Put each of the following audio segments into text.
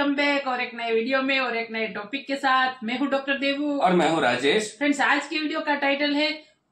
Welcome back और एक नए वीडियो में और एक नए टॉपिक के साथ। मैं हूँ डॉक्टर देवू। और मैं हूँ राजेश। फ्रेंड्स आज की वीडियो का टाइटल है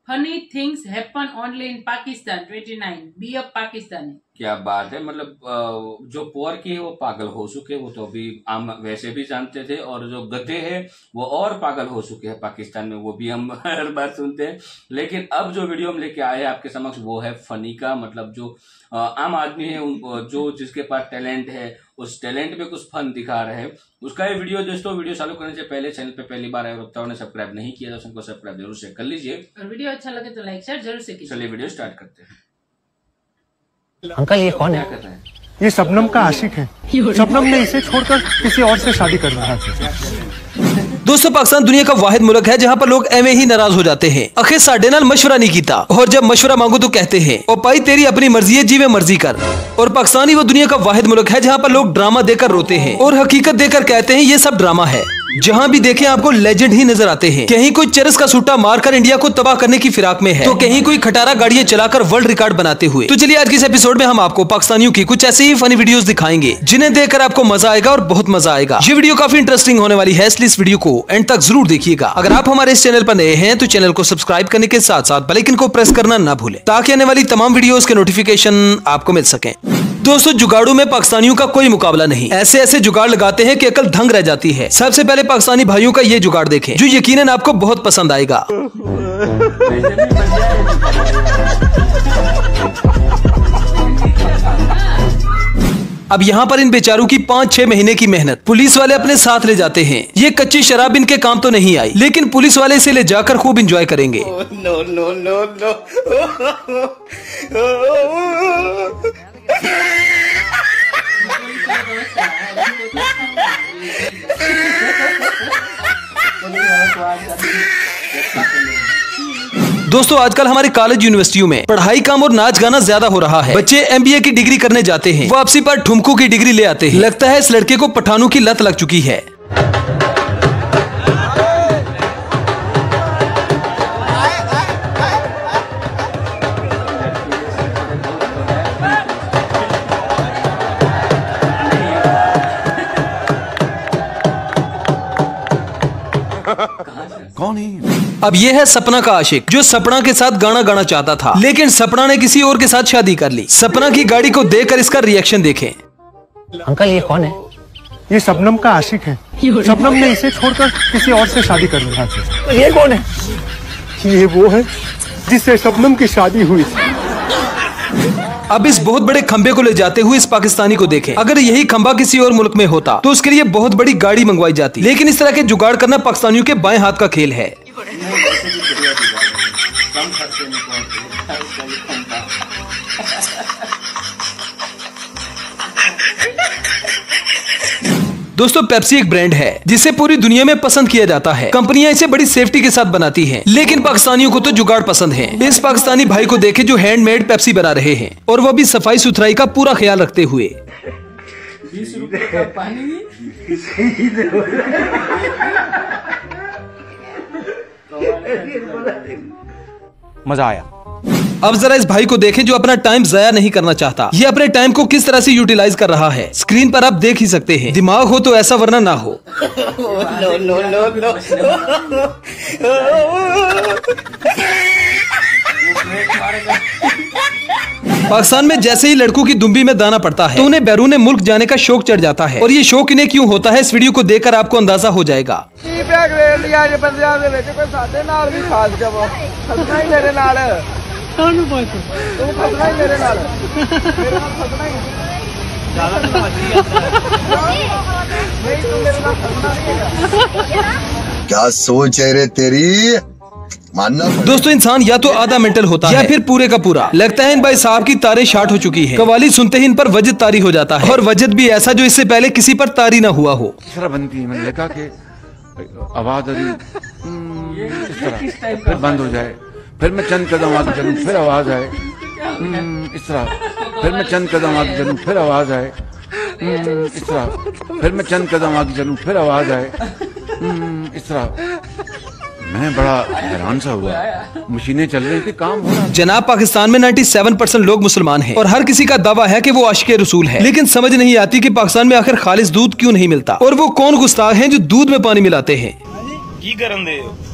funny things happen only in Pakistan 29 बी अप पाकिस्तानी क्या बात है? मतलब जो पोअर की है वो पागल हो चुके वो तो अभी हम वैसे भी जानते थे। और जो गधे हैं वो और पागल हो चुके हैं पाकिस्तान में। वो भी हम हर बार सुनते हैं। लेकिन अब जो वीडियो हम लेके आए हैं आपके समक्ष वो है फनी का। मतलब जो आम आदमी है जो जिसके पास टैलेंट है उस टैलेंट में कुछ फन दिखा रहे हैं। उसका ये वीडियो दोस्तों वीडियो चालू करने से पहले चैनल पे पहली बार आए और उन्हें सब्सक्राइब नहीं किया तो उनको सब्सक्राइब ज़रूर से कर लीजिए। और वीडियो अच्छा लगे तो लाइक शेयर ज़रूर से कीजिए। चलिए वीडियो स्टार्ट करते हैं। अंकल ये कौन क्या है कर रहे हैं? ये शबनम का आशिक है। शबनम ने इसे छोड़कर किसी और से शादी कर रहा है? दोस्तों, पाकिस्तान दुनिया का वाहिद मुल्क है जहाँ पर लोग एवं ही नाराज़ हो जाते हैं। आखिर साढ़े नाल मशवरा नहीं किया और जब मशवरा मांगो तो कहते हैं और पाई तेरी अपनी मर्ज़ी है, जीवे मर्ज़ी कर। और पाकिस्तानी वो दुनिया का वाहिद मुल्क है जहाँ पर लोग ड्रामा देकर रोते हैं, और हकीकत देकर कहते हैं, ये सब ड्रामा है। जहाँ भी देखें आपको लेजेंड ही नज़र आते हैं। कहीं कोई चरस का सूटा मारकर इंडिया को तबाह करने की फिराक में है तो कहीं कोई खटारा गाड़ियाँ चलाकर वर्ल्ड रिकॉर्ड बनाते हुए। तो चलिए आज के इस एपिसोड में हम आपको पाकिस्तानियों की कुछ ऐसे ही फनी वीडियोस दिखाएँगे, जिन्हें देखकर आपको मज़ा आएगा और बहुत मज़ा आएगा। ये वीडियो काफ़ी इंटरेस्टिंग होने वाली है, इसलिए इस वीडियो को एंड तक ज़रूर देखिएगा। अगर आप हमारे इस चैनल पर नए हैं तो चैनल को सब्सक्राइब करने के साथ साथ बेल आइकन को प्रेस करना ना भूले, ताकि आने वाली तमाम वीडियो के नोटिफिकेशन आपको मिल सके। दोस्तों जुगाड़ू में पाकिस्तानियों का कोई मुकाबला नहीं ऐसे ऐसे जुगाड़ लगाते हैं कि अकल धंग रह जाती है सबसे पहले पाकिस्तानी भाइयों का ये जुगाड़ देखें जो यकीनन आपको बहुत पसंद आएगा अब यहाँ पर इन बेचारों की पाँच छह महीने की मेहनत पुलिस वाले अपने साथ ले जाते हैं ये कच्ची शराब इनके काम तो नहीं आई लेकिन पुलिस वाले इसे ले जाकर खूब इंजॉय करेंगे दोस्तों, आजकल हमारे कॉलेज यूनिवर्सिटियों में पढ़ाई काम और नाच गाना ज़्यादा हो रहा है। बच्चे एमबीए की डिग्री करने जाते हैं। वापसी पर ठुमको की डिग्री ले आते हैं। लगता है इस लड़के को पठानों की लत लग चुकी है। कौन है। अब ये है सपना का आशिक जो सपना के साथ गाना गाना चाहता था। लेकिन सपना ने किसी और के साथ शादी कर ली। सपना की गाड़ी को देखकर इसका रिएक्शन देखें। अंकल ये कौन है? ये शबनम का आशिक है। शबनम ने इसे छोड़कर किसी और से शादी कर रहा है ये कौन है? ये वो है जिससे शबनम की शादी हुई थी। अब इस बहुत बड़े खंबे को ले जाते हुए इस पाकिस्तानी को देखें। अगर यही खंबा किसी और मुल्क में होता तो उसके लिए बहुत बड़ी गाड़ी मंगवाई जाती। लेकिन इस तरह के जुगाड़ करना पाकिस्तानियों के बाएँ हाथ का खेल है। दोस्तों पेप्सी एक ब्रांड है जिसे पूरी दुनिया में पसंद किया जाता है। कंपनियाँ इसे बड़ी सेफ्टी के साथ बनाती हैं लेकिन पाकिस्तानियों को तो जुगाड़ पसंद है। इस पाकिस्तानी भाई को देखे जो हैंडमेड पेप्सी बना रहे हैं और वो भी सफ़ाई सुथराई का पूरा ख्याल रखते हुए। बीस रुपए का पानी? मज़ा आया। अब जरा इस भाई को देखें जो अपना टाइम जया नहीं करना चाहता। ये अपने टाइम को किस तरह से यूटिलाइज कर रहा है? स्क्रीन पर आप देख ही सकते हैं। दिमाग हो तो ऐसा वरना ना हो। पाकिस्तान में जैसे ही लड़कों की दुम्बी में दाना पड़ता है तो उन्हें बैरून मुल्क जाने का शौक चढ़ जाता है। और ये शौक इन्हें क्यों होता है? इस वीडियो को देखकर आपको अंदाज़ा हो जाएगा। क्या सोच है रे तेरी? मानना दोस्तों इंसान या तो आधा मेंटल होता है। या फिर पूरे का पूरा। लगता है इन भाई साहब की तारे शार्ट हो चुकी है। कवाली सुनते ही इन पर वजद तारी हो जाता है। और वजद भी ऐसा जो इससे पहले किसी पर तारी ना हुआ हो। बनती है मैंने कि आवाज़ बंद हो जाए। फिर मैं चंद कदम आगे चलूँ फिर आवाज़ आए। हम्म, इस तरह। फिर मैं चंद कदम आगे चलूँ फिर आवाज़ आए। हम्म, इस तरह। फिर मैं चंद कदम आगे चलूँ फिर आवाज़ आए। हम्म, इस तरह। मैं बड़ा हैरान सा हुआ। मशीनें चल रही थी काम हो रहा जनाब पाकिस्तान में 97 परसेंट लोग मुसलमान हैं और हर किसी का दावा है कि वो अशके रसूल है। लेकिन समझ नहीं आती कि पाकिस्तान में आखिर खालिश दूध क्यों नहीं मिलता? और वो कौन गुस्ताख हैं जो दूध में पानी मिलाते हैं? की करन दे?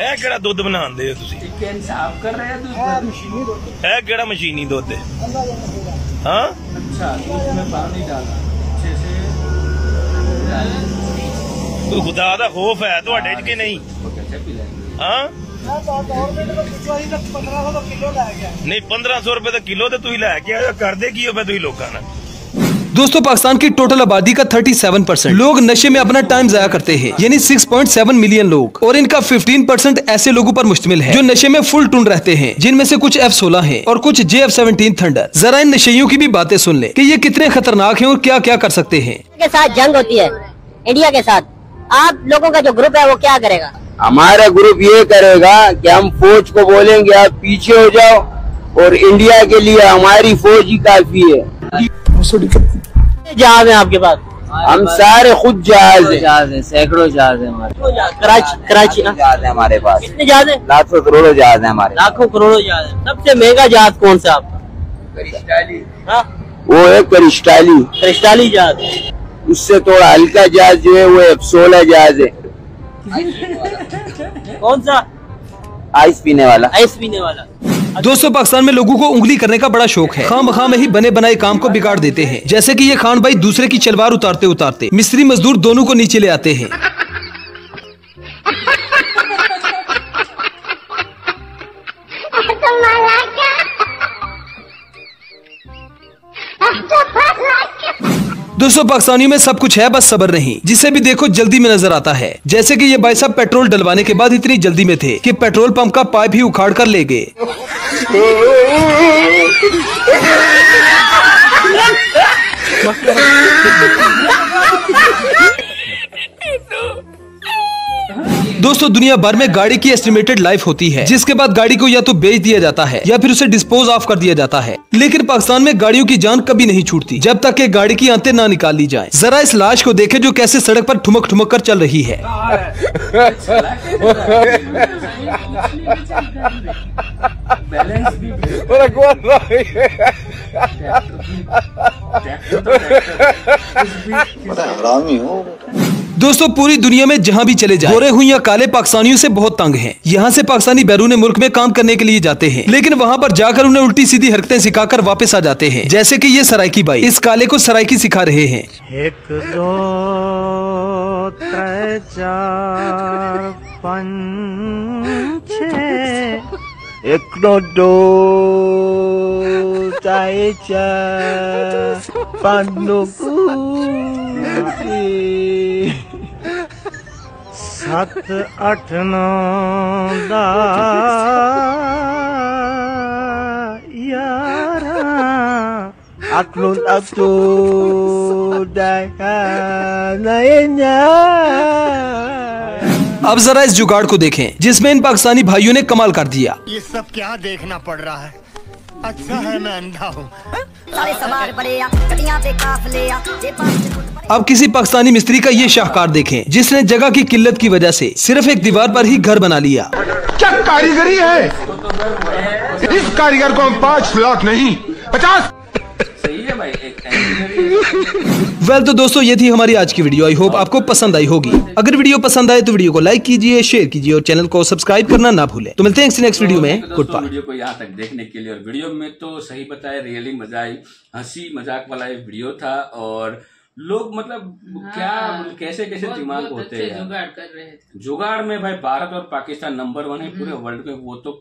ਇਹ ਕਿਹੜਾ ਦੁੱਧ ਬਣਾਉਂਦੇ ਹੋ ਤੁਸੀਂ? ਇੱਕ ਇਨਸਾਫ ਕਰ ਰਹੇ ਹੋ ਦੁੱਧ? ਮਸ਼ੀਨੀ ਦੁੱਧ। ਇਹ ਕਿਹੜਾ ਮਸ਼ੀਨੀ ਦੁੱਧ ਹੈ? ਹਾਂ? ਅੱਛਾ ਦੁੱਧ ਮੈਂ ਪਾਣੀ ਡਾਲਦਾ। ਛੇ ਛੇ ਖੁਦਾ ਦਾ ਖੋਫ ਹੈ ਤੁਹਾਡੇ ਚ ਨਹੀਂ? ਹਾਂ ਨਹੀਂ 1500 ਰੁਪਏ ਦਾ ਕਿਲੋ ਤੇ ਤੁਸੀਂ ਲੈ ਕੇ ਆਇਆ। ਕਰਦੇ ਕੀ ਹੋ ਫੇ ਤੁਸੀਂ ਲੋਕਾਂ ਨਾਲ? दोस्तों पाकिस्तान की टोटल आबादी का 37 परसेंट लोग नशे में अपना टाइम जाया करते हैं यानी 6.7 मिलियन लोग। और इनका 15 परसेंट ऐसे लोगों पर मुश्तमिल है जो नशे में फुल टून रहते हैं जिनमें से कुछ एफ़ सोलह है और कुछ जे एफ़ सेवनटीन थंडर जरा इन नशेइयों की भी बातें सुन ले कि ये कितने खतरनाक है और क्या क्या कर सकते हैं। के साथ जंग होती है इंडिया के साथ। आप लोगों का जो ग्रुप है वो क्या करेगा? हमारा ग्रुप ये करेगा कि हम फौज को बोलेंगे आप पीछे हो जाओ और इंडिया के लिए हमारी फौज ही काफ़ी है। जहाज़ है आपके पास? हम सारे खुद जहाज़ हैं। जहाज़ है सैकड़ों जहाज़ है हमारे कराची कराची ना? जहाज़ है हमारे पास। कितने जहाज़ है? लाखों करोड़ों जहाज़ है हमारे लाखों करोड़ों जहाज़ है। सबसे महँगा जहाज़ कौन सा आपका? हाँ? वो है क्रिस्टाली क्रिस्टाली जहाज़। उससे थोड़ा हल्का जहाज़ जो है वो एफ़ सोलह जहाज़ है। कौन सा? आइस पीने वाला। आइस पीने वाला। दोस्तों पाकिस्तान में लोगों को उंगली करने का बड़ा शौक है। खाम खाम में ही बने बनाए काम को बिगाड़ देते हैं। जैसे कि ये खान भाई दूसरे की चलवार उतारते उतारते मिस्त्री मजदूर दोनों को नीचे ले आते हैं। दोस्तों, पाकिस्तानियों में सब कुछ है, बस सबर नहीं। जिसे भी देखो, जल्दी में नज़र आता है। जैसे कि ये भाई साहब पेट्रोल डलवाने के बाद इतनी जल्दी में थे कि पेट्रोल पंप का पाइप ही उखाड़ कर ले गए। दोस्तों, दुनिया भर में गाड़ी की एस्टिमेटेड लाइफ होती है। जिसके बाद गाड़ी को या तो बेच दिया जाता है, या फिर उसे डिस्पोज ऑफ़ कर दिया जाता है। लेकिन पाकिस्तान में गाड़ियों की जान कभी नहीं छूटती, जब तक कि गाड़ी की आंतें ना निकाल ली जाए। जरा इस लाश को देखे जो कैसे सड़क पर ठुमक ठुमक कर चल रही है। भी दोस्तों, पूरी दुनिया में जहाँ भी चले जाए हुई या काले पाकिस्तानियों से बहुत तंग हैं। यहाँ से पाकिस्तानी बैरून मुल्क में काम करने के लिए जाते हैं, लेकिन वहाँ पर जाकर उन्हें उल्टी सीधी हरकतें सिखाकर वापस आ जाते हैं, जैसे कि ये सराइकी बाई। इस काले को सरायकी सिखा रहे हैं। एक, दो चार एक, दो चार सत्त अठ आटलू आटलू अब जरा इस जुगाड़ को देखें जिसमें इन पाकिस्तानी भाइयों ने कमाल कर दिया। ये सब क्या देखना पड़ रहा है? अच्छा है मैं अंधा हूँ। सारे सवार बड़े आ कटियाँ पे काफले आ जे अब किसी पाकिस्तानी मिस्त्री का ये शाहकार देखें जिसने जगह की किल्लत की वजह से सिर्फ़ एक दीवार पर ही घर बना लिया। क्या कारीगरी है? इस कारीगर को हम पाँच लाख नहीं पचास सही है भाई एक वेल तो दोस्तों ये थी हमारी आज की वीडियो आई होप आपको पसंद आई होगी. अगर वीडियो पसंद आए तो वीडियो को लाइक कीजिए शेयर कीजिए और चैनल को सब्सक्राइब करना ना भूलें. तो मिलते हैं नेक्स्ट वीडियो में. तो गुड दोस्तों बाय वीडियो को यहाँ तक देखने के लिए और वीडियो में तो सही बताया रियली मज़ा आई हँसी मज़ाक वाला एक वीडियो था और लोग मतलब क्या हाँ, कैसे कैसे दिमाग होते हैं। जुगाड़ कर रहे थे। जुगाड़ में भाई भारत और पाकिस्तान नंबर वन है पूरे हम्म। वर्ल्ड में वो तो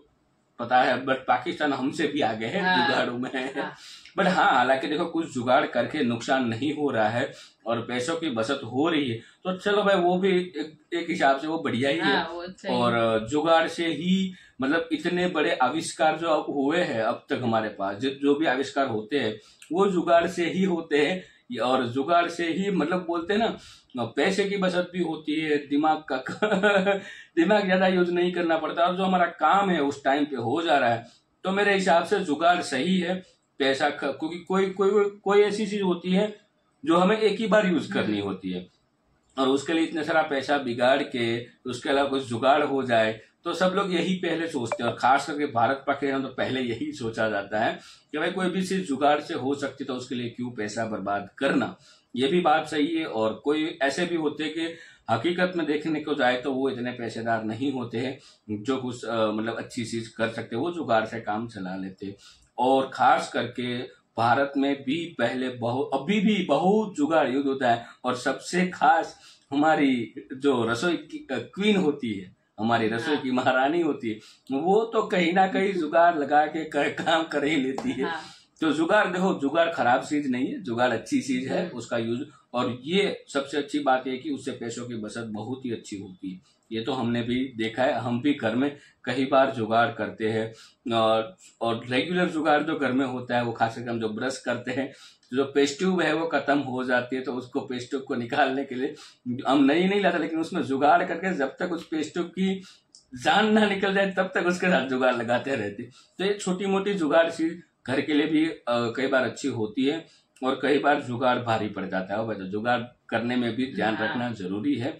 पता है बट पाकिस्तान हमसे भी आगे है हाँ, जुगाड़ों में। हाँ। बट हाँ हालाँकि देखो कुछ जुगाड़ करके नुकसान नहीं हो रहा है और पैसों की बचत हो रही है तो चलो भाई वो भी एक, एक हिसाब से वो बढ़िया ही है। हाँ, वो अच्छा और जुगाड़ से ही मतलब इतने बड़े आविष्कार जो अब हुए हैं अब तक हमारे पास जो जो भी आविष्कार होते हैं वो जुगाड़ से ही होते हैं। और जुगाड़ से ही मतलब बोलते हैं ना पैसे की बचत भी होती है दिमाग का दिमाग ज़्यादा यूज़ नहीं करना पड़ता। और जो हमारा काम है उस टाइम पे हो जा रहा है तो मेरे हिसाब से जुगाड़ सही है। पैसा क्योंकि कोई कोई कोई ऐसी चीज़ होती है जो हमें एक ही बार यूज़ करनी होती है। और उसके लिए इतना सारा पैसा बिगाड़ के, उसके अलावा कुछ जुगाड़ हो जाए तो सब लोग यही पहले सोचते हैं। और खास करके भारत पाकिस्तान तो पहले यही सोचा जाता है कि भाई कोई भी चीज़ जुगाड़ से हो सकती तो उसके लिए क्यों पैसा बर्बाद करना? ये भी बात सही है। और कोई ऐसे भी होते कि हकीकत में देखने को जाए तो वो इतने पैसेदार नहीं होते हैं जो कुछ मतलब अच्छी चीज़ कर सकते, वो जुगाड़ से काम चला लेते। और खास करके भारत में भी पहले बहुत अभी भी बहुत जुगाड़ युद्ध होता है और सबसे खास हमारी जो रसोई की क्वीन होती है हमारी रसोई की महारानी होती है वो तो कहीं ना कहीं जुगाड़ लगा के कर, काम कर ही लेती है। हाँ। तो जुगाड़ देखो जुगाड़ खराब चीज़ नहीं है जुगाड़ अच्छी चीज़ है उसका यूज़ और ये सबसे अच्छी बात यह कि उससे पैसों की बचत बहुत ही अच्छी होती है। ये तो हमने भी देखा है, हम भी घर में कई बार जुगाड़ करते हैं और और रेगुलर जुगाड़ जो घर में होता है, वो खास करके हम जो ब्रश करते हैं, जो पेस्ट ट्यूब है, वो खत्म हो जाती है तो उसको पेस्ट ट्यूब को निकालने के लिए हम नई नहीं लाते, लेकिन उसमें जुगाड़ करके जब तक उस पेस्ट ट्यूब की जान ना निकल जाए, तब तक उसके साथ जुगाड़ लगाते रहते तो ये छोटी मोटी जुगाड़ चीज़ घर के लिए भी कई बार अच्छी होती है। और कई बार जुगाड़ भारी पड़ जाता है। और जुगाड़ करने में भी ध्यान हाँ। रखना ज़रूरी है।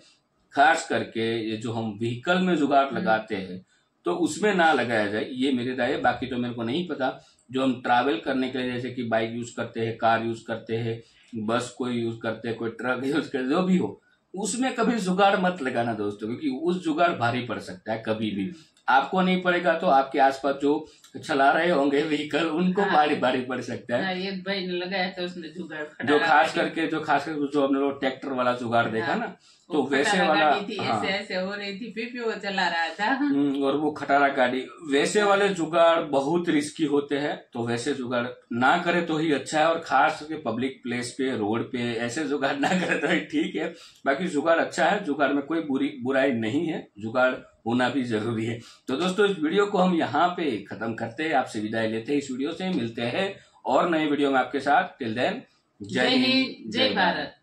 खास करके ये जो हम व्हीकल में जुगाड़ लगाते हैं तो उसमें ना लगाया जाए। ये मेरी राय है बाकी तो मेरे को नहीं पता। जो हम ट्रैवल करने के लिए जैसे कि बाइक यूज़ करते हैं कार यूज़ करते हैं बस कोई यूज़ करते हैं कोई ट्रक यूज़ करते जो भी हो उसमें कभी जुगाड़ मत लगाना दोस्तों क्योंकि उस जुगाड़ भारी पड़ सकता है कभी भी। आपको नहीं पड़ेगा तो आपके आसपास जो चला रहे होंगे व्हीकल उनको हाँ। भारी भारी पड़ सकता है। हाँ, एक भाई ने लगाया था उसने जुगाड़ जो खास करके जो खास करके जो हमने वो ट्रैक्टर वाला जुगाड़ देखा हाँ। ना तो वैसे वाला हाँ। ऐसे ऐसे हो रही थी फिर भी वो चला रहा था। हम्म, और वो खटारा गाड़ी। वैसे वाले जुगाड़ बहुत रिस्की होते हैं तो वैसे जुगाड़ ना करे तो ही अच्छा है और खास करके पब्लिक प्लेस पे रोड पे ऐसे जुगाड़ ना करे तो ठीक है। बाकी जुगाड़ अच्छा है जुगाड़ में कोई बुरी बुराई नहीं है। जुगाड़ होना भी ज़रूरी है। तो दोस्तों इस वीडियो को हम यहाँ पे खत्म करते हैं। आपसे विदाई लेते हैं इस वीडियो से। मिलते हैं और नए वीडियो में आपके साथ। टिल देन जय हिंद जय भारत।